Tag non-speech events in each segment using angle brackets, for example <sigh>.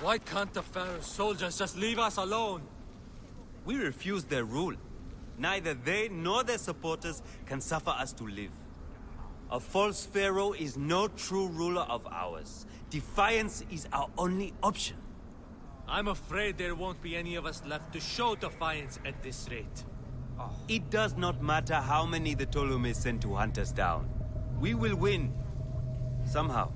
Why can't the Pharaoh's soldiers just leave us alone? We refuse their rule. Neither they nor their supporters can suffer us to live. A false pharaoh is no true ruler of ours. Defiance is our only option. I'm afraid there won't be any of us left to show defiance at this rate. Oh. It does not matter how many the Ptolemies send to hunt us down. We will win. Somehow.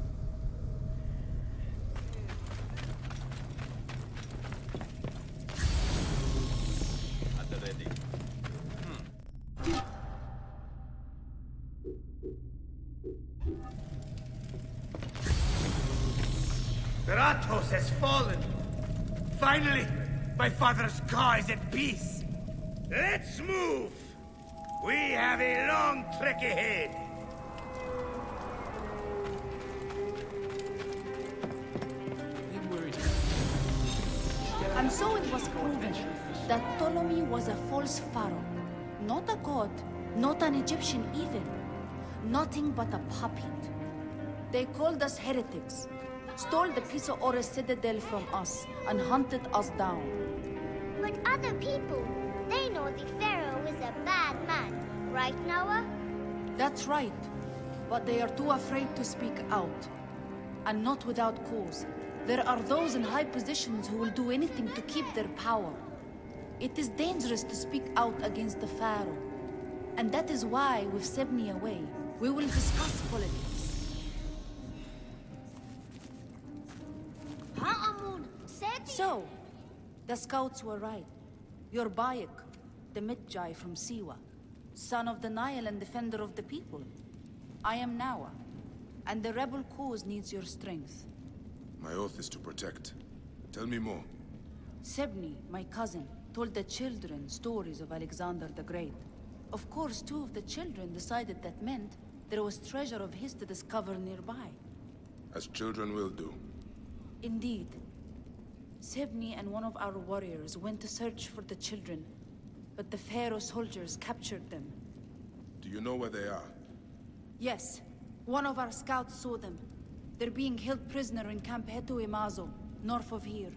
At peace. Let's move. We have a long trek ahead. And so it was proven that Ptolemy was a false pharaoh. Not a god, not an Egyptian even. Nothing but a puppet. They called us heretics, stole the piece of Ores citadel from us, and hunted us down. But other people, they know the Pharaoh is a bad man, right, Noah? That's right. But they are too afraid to speak out. And not without cause. There are those in high positions who will do anything to keep their power. It is dangerous to speak out against the Pharaoh. And that is why, with Sebni away, we will discuss politics. So, the scouts were right. You're Bayek, the Medjay from Siwa, son of the Nile and defender of the people. I am Nawa, and the rebel cause needs your strength. My oath is to protect. Tell me more. Sebni, my cousin, told the children stories of Alexander the Great. Of course, two of the children decided that meant there was treasure of his to discover nearby. As children will do. Indeed. Sebni and one of our warriors went to search for the children, but the Pharaoh soldiers captured them. Do you know where they are? Yes, one of our scouts saw them. They're being held prisoner in Camp Hetu Imazo, north of here.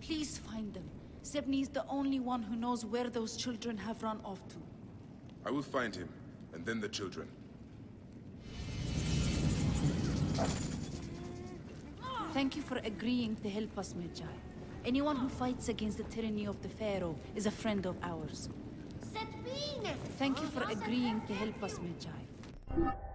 Please find them. Sebni is the only one who knows where those children have run off to. I will find him, and then the children. Thank you for agreeing to help us, Medjay. Anyone who fights against the tyranny of the Pharaoh is a friend of ours. Thank you for agreeing to help us, Medjay.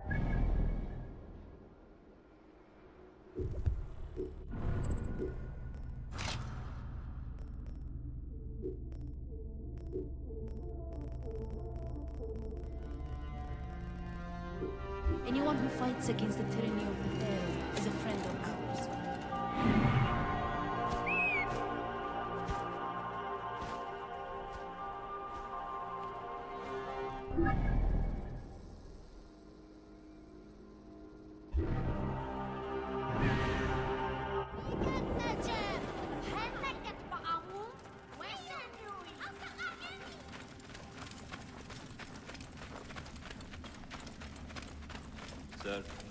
Sir.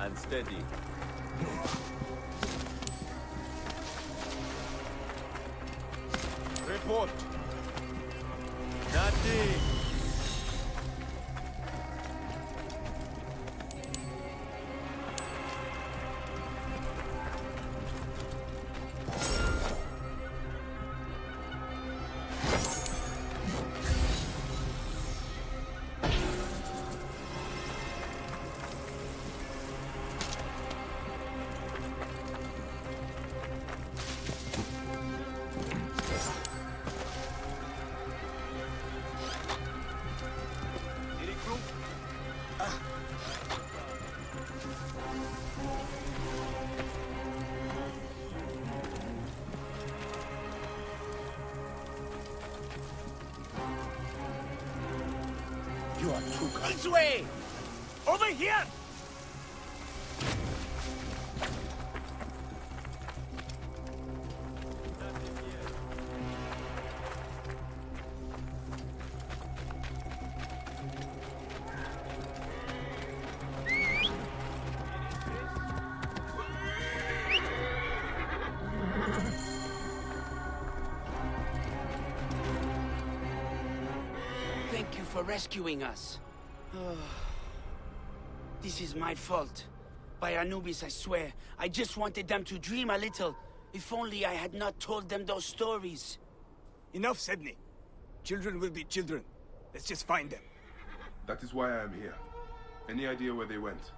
And steady. You are too kind. This way! Over here! Rescuing us. <sighs> this is my fault. By Anubis, I swear. I just wanted them to dream a little. If only I had not told them those stories. Enough, Sebni. Children will be children. Let's just find them. That is why I am here. Any idea where they went?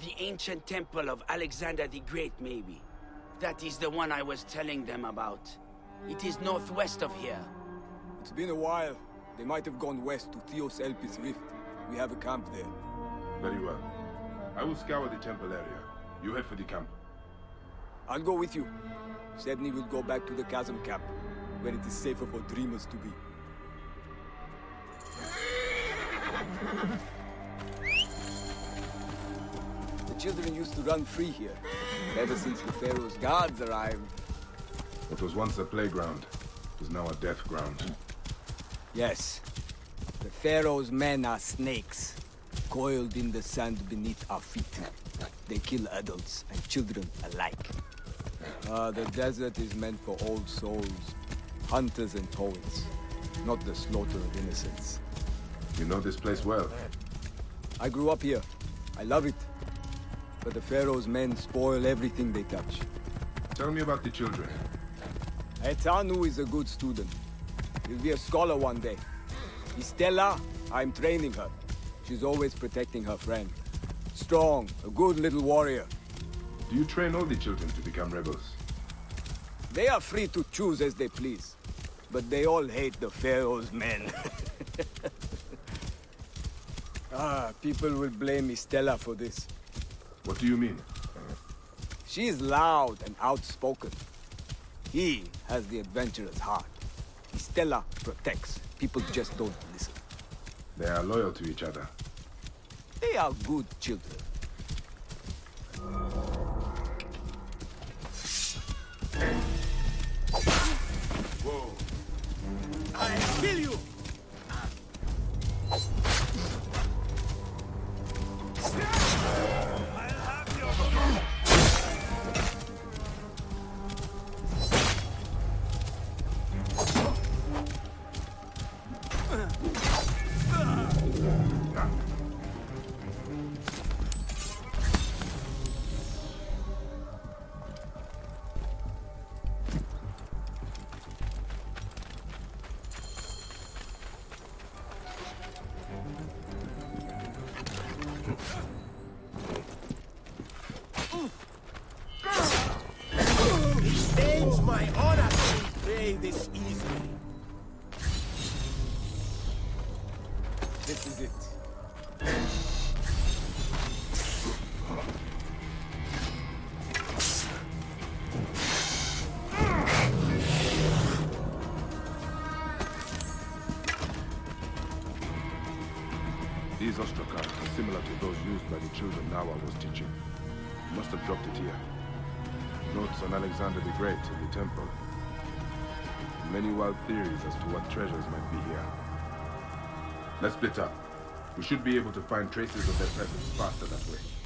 The ancient temple of Alexander the Great, maybe. That is the one I was telling them about. It is northwest of here. It's been a while. They might have gone west to Theos Elpis Rift. We have a camp there. Very well. I will scour the temple area. You head for the camp. I'll go with you. Sebni will go back to the chasm camp, where it is safer for dreamers to be. <laughs> The children used to run free here, ever since the Pharaoh's guards arrived. What was once a playground is now a death ground. Yes. The Pharaoh's men are snakes, coiled in the sand beneath our feet. They kill adults and children alike. Ah, the desert is meant for old souls, hunters and poets, not the slaughter of innocents. You know this place well. I grew up here. I love it. But the Pharaoh's men spoil everything they touch. Tell me about the children. Hetanu is a good student. He'll be a scholar one day. Estella, I'm training her. She's always protecting her friend. Strong, a good little warrior. Do you train all the children to become rebels? They are free to choose as they please. But they all hate the Pharaoh's men. <laughs> Ah, people will blame Estella for this. What do you mean? She is loud and outspoken. He has the adventurer's heart. Estella protects. People just don't listen. They are loyal to each other. They are good children. Children Nawa was teaching. You must have dropped it here. Notes on Alexander the Great in the temple. Many wild theories as to what treasures might be here. Let's split up. We should be able to find traces of their presence faster that way.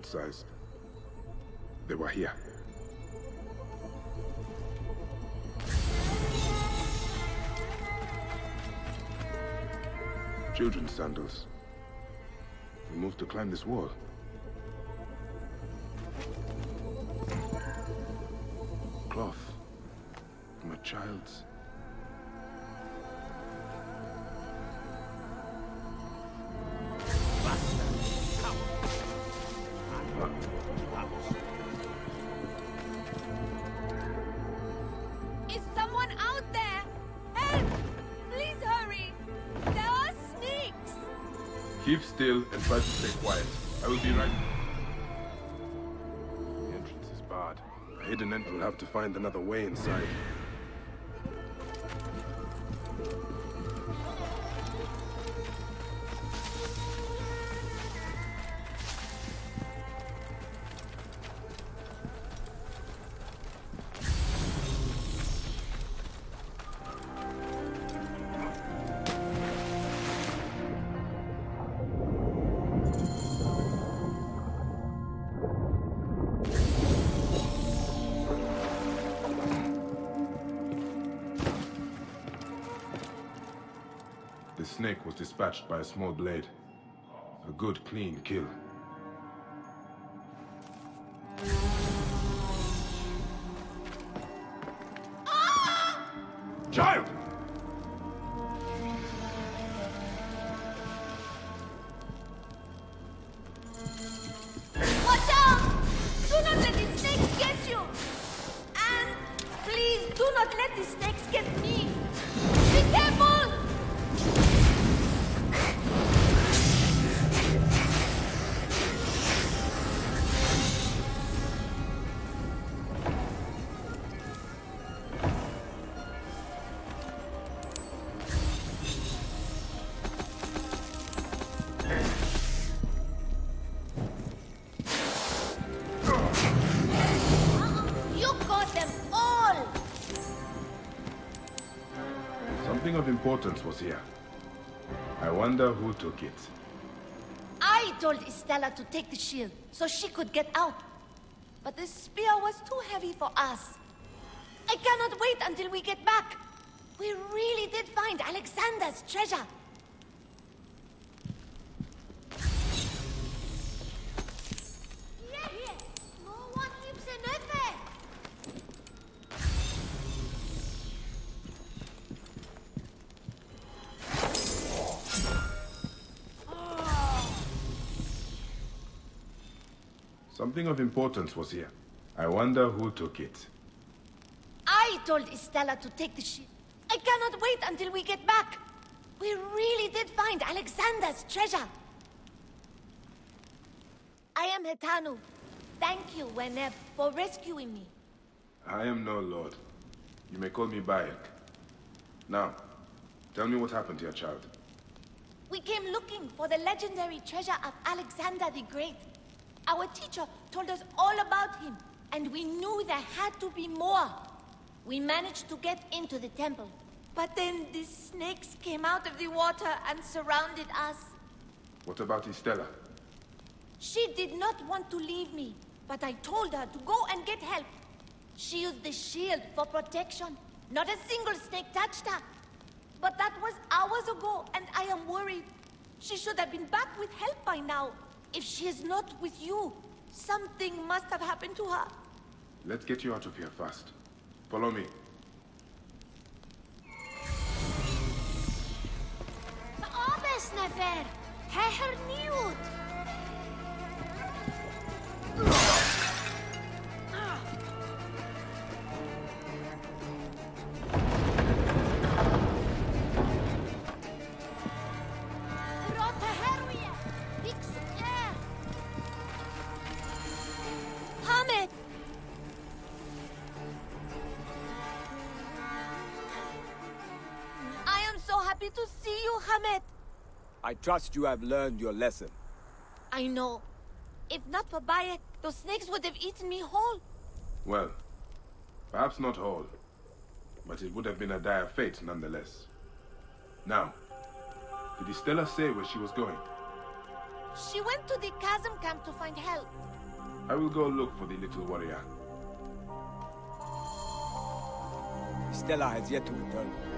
Child-sized. They were here. Children's sandals. We moved to climb this wall. Keep still and try to stay quiet. I will be right. The entrance is barred. A hidden entrance will have to find another way inside. Small blade. A good, clean kill. Importance was here. I wonder who took it. I told Estella to take the shield so she could get out. But the spear was too heavy for us. I cannot wait until we get back. We really did find Alexander's treasure. Something of importance was here. I wonder who took it. I told Estella to take the ship. I cannot wait until we get back. We really did find Alexander's treasure. I am Hetanu. Thank you, Weneb, for rescuing me. I am no lord. You may call me Bayek. Now, tell me what happened to your child. We came looking for the legendary treasure of Alexander the Great. Our teacher told us all about him, and we knew there had to be more. We managed to get into the temple. But then the snakes came out of the water and surrounded us. What about Estella? She did not want to leave me, but I told her to go and get help. She used the shield for protection. Not a single snake touched her. But that was hours ago, and I am worried. She should have been back with help by now. If she is not with you, something must have happened to her. Let's get you out of here fast. Follow me. Nefer. Heher niut. Happy to see you, Hamed. I trust you have learned your lesson. I know. If not for Bayek, those snakes would have eaten me whole. Well, perhaps not whole, but it would have been a dire fate nonetheless. Now, did Estella say where she was going? She went to the chasm camp to find help. I will go look for the little warrior. Stella has yet to return.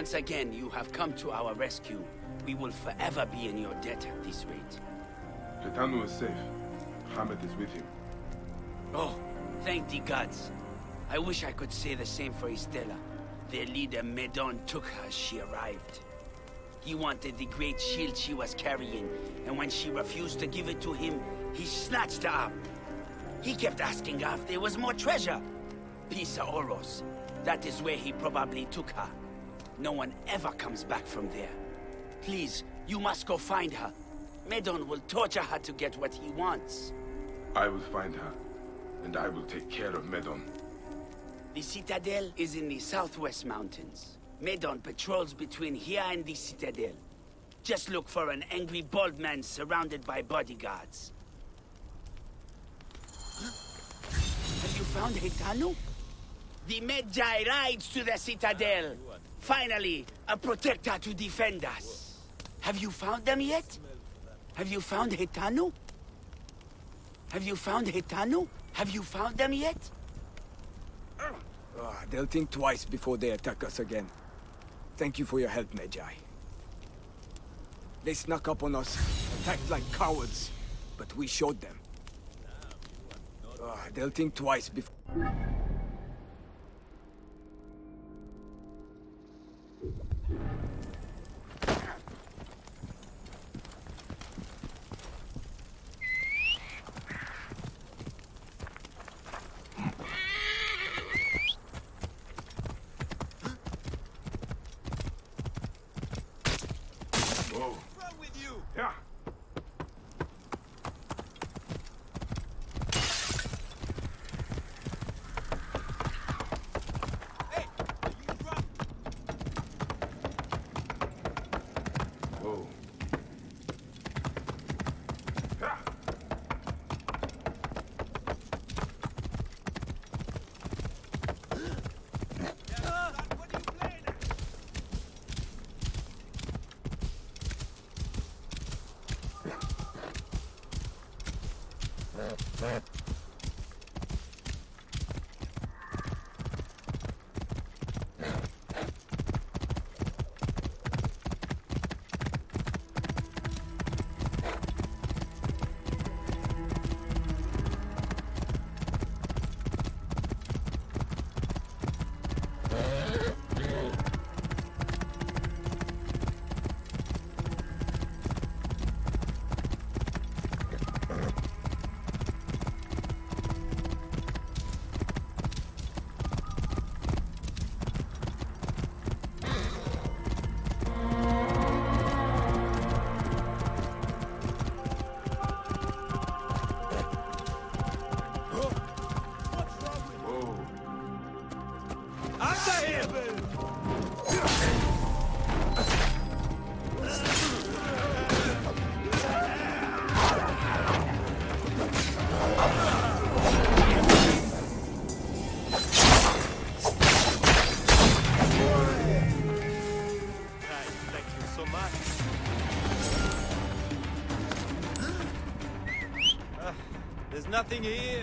Once again, you have come to our rescue. We will forever be in your debt at this rate. Letanu is safe. Hamed is with him. Oh, thank the gods. I wish I could say the same for Estella. Their leader, Medon, took her as she arrived. He wanted the great shield she was carrying, and when she refused to give it to him, he snatched her up. He kept asking her if there was more treasure. Pisa Oros. That is where he probably took her. No one ever comes back from there. Please, you must go find her. Medon will torture her to get what he wants. I will find her, and I will take care of Medon. The Citadel is in the southwest mountains. Medon patrols between here and the Citadel. Just look for an angry bald man surrounded by bodyguards. Have you found Hetanu? The Medjay rides to the Citadel. Finally, a protector to defend us. Have you found them yet? Have you found Hetanu? Have you found Hetanu? Have you found them yet? Ah, they'll think twice before they attack us again. Thank you for your help, Medjay. They snuck up on us, attacked like cowards, but we showed them. Ah, they'll think twice before... Nothing here.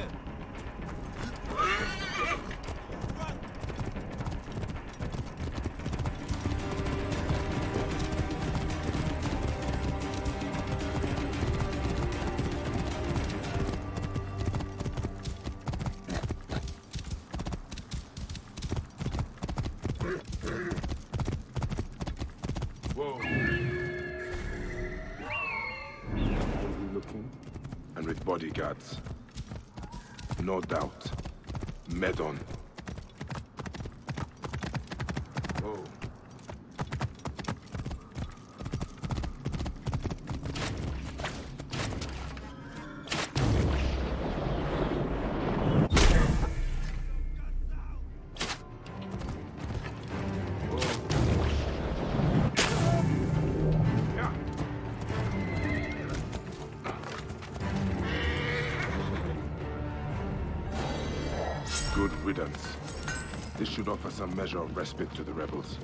Should offer some measure of respite to the rebels.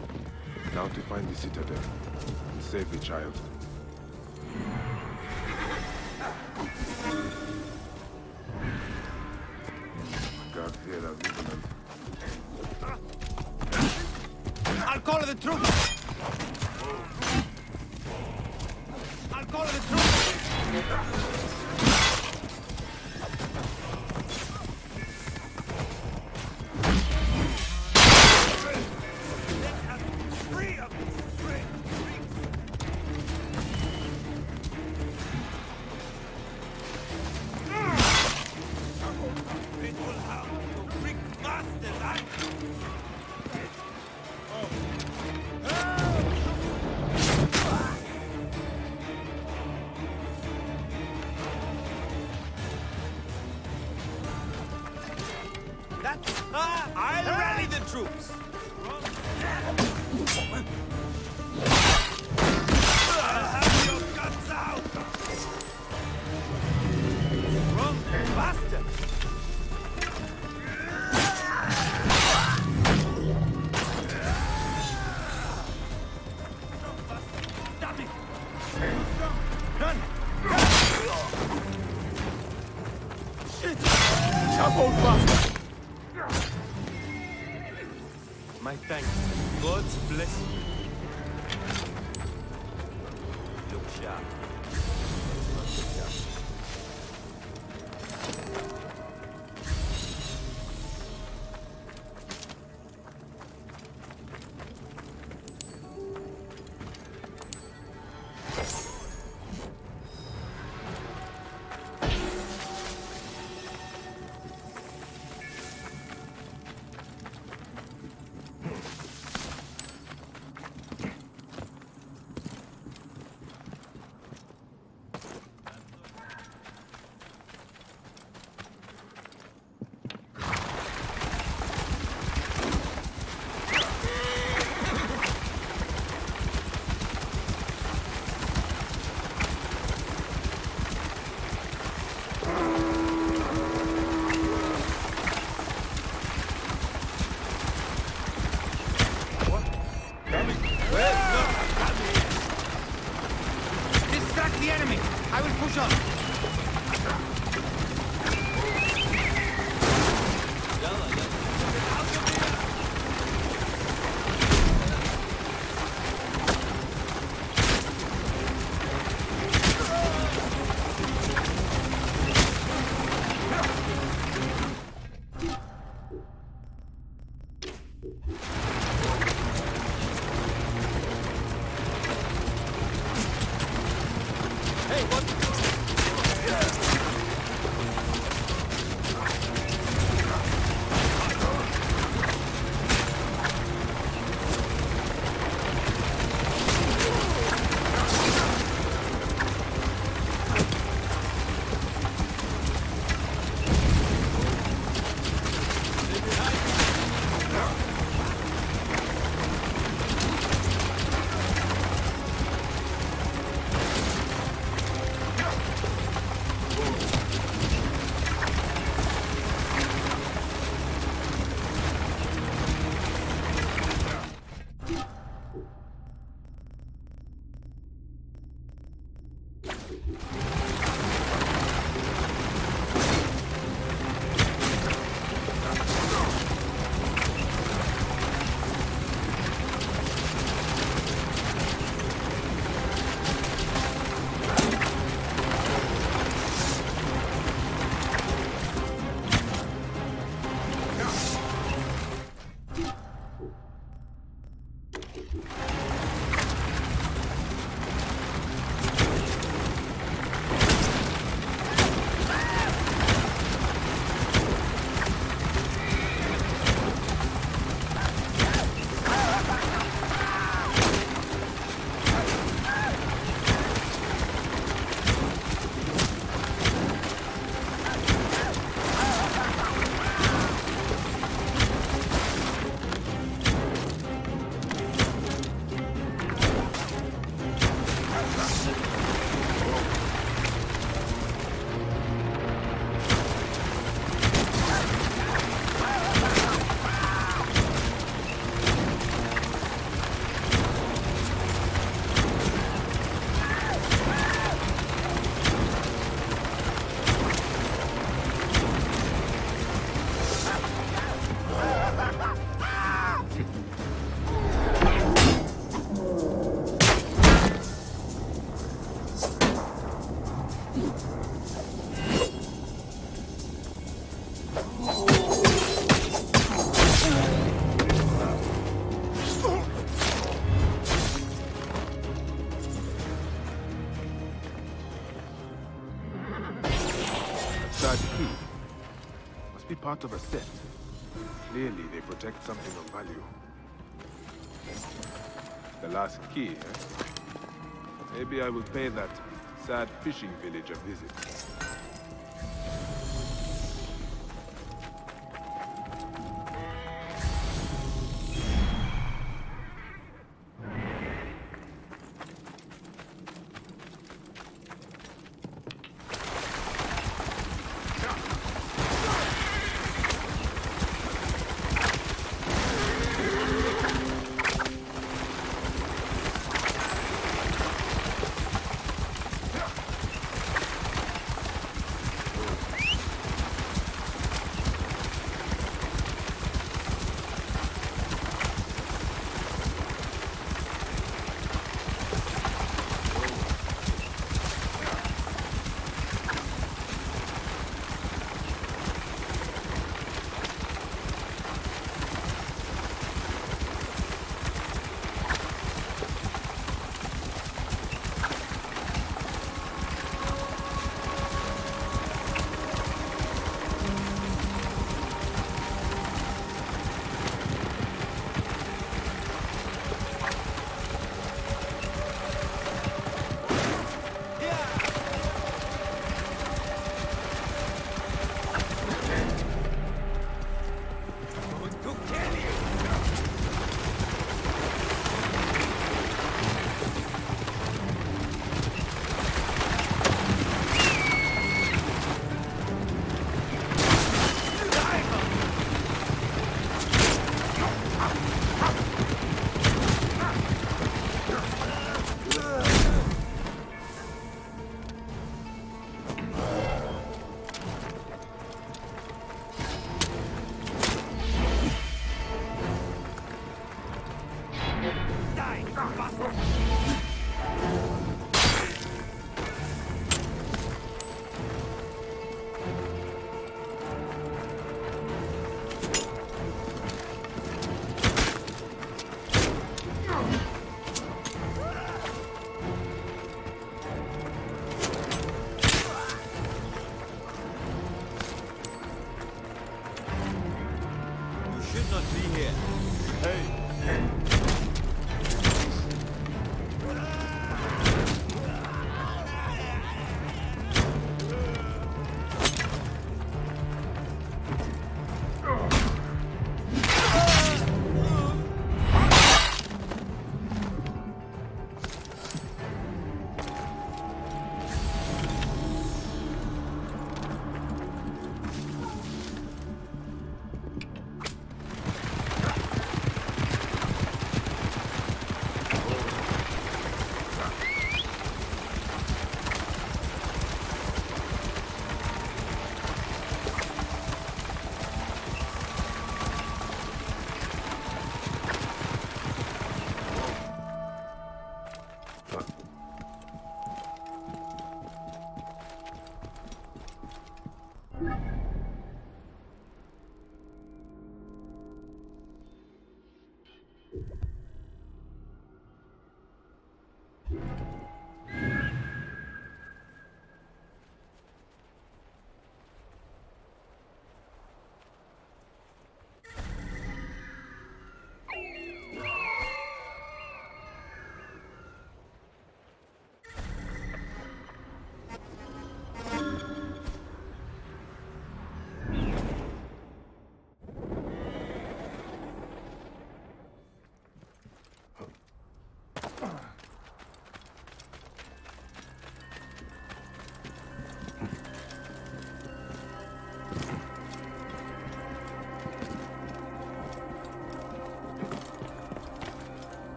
Now to find the Citadel and save the child. Ah, I'll rally the troops. Part of a set. Clearly, they protect something of value. The last key, eh? Maybe I will pay that sad fishing village a visit.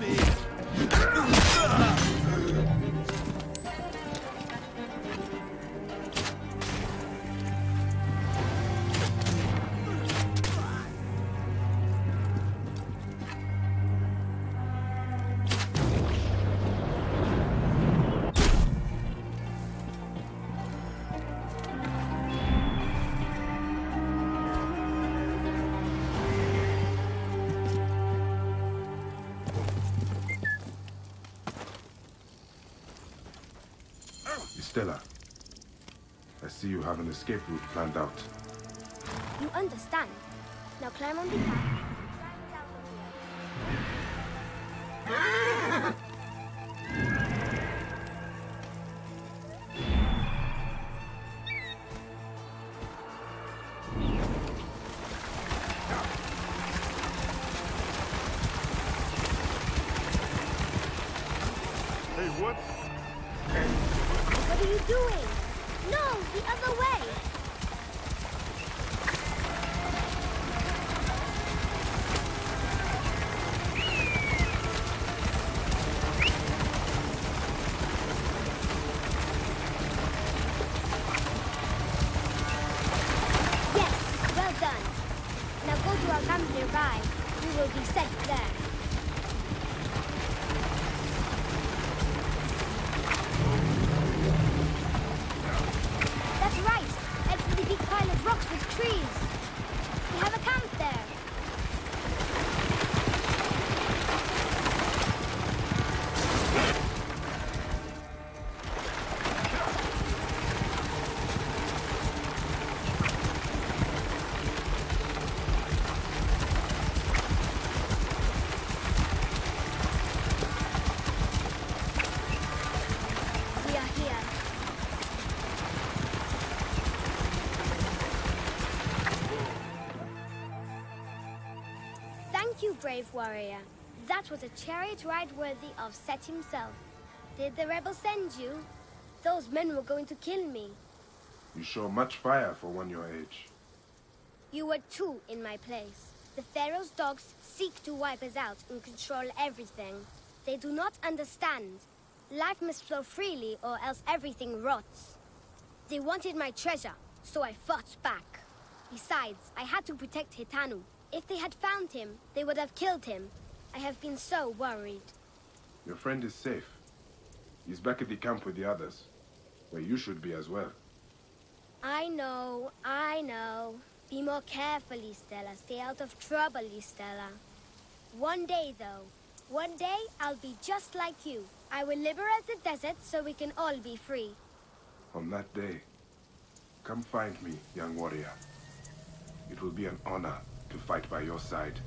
Not have an escape route planned out. You understand. Now climb on the path. Hey, what? What are you doing? No, the other way. Brave warrior. That was a chariot ride worthy of Set himself. Did the rebels send you? Those men were going to kill me. You show much fire for one your age. You were two in my place. The Pharaoh's dogs seek to wipe us out and control everything. They do not understand. Life must flow freely or else everything rots. They wanted my treasure, so I fought back. Besides, I had to protect Hetanu. If they had found him, they would have killed him. I have been so worried. Your friend is safe. He's back at the camp with the others, where you should be as well. I know, I know. Be more careful, Estella. Stay out of trouble, Estella. One day, though, one day I'll be just like you. I will liberate the desert so we can all be free. On that day, come find me, young warrior. It will be an honor to fight by your side.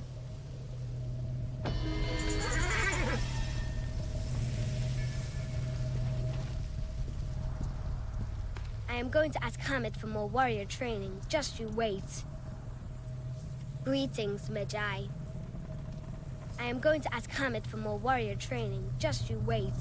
I am going to ask Hamid for more warrior training. Just you wait. Greetings, Medjay. I am going to ask Hamid for more warrior training. Just you wait.